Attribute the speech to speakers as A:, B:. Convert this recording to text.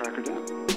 A: track her down.